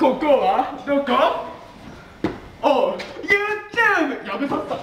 ここはどこ？おう YouTube! やめさった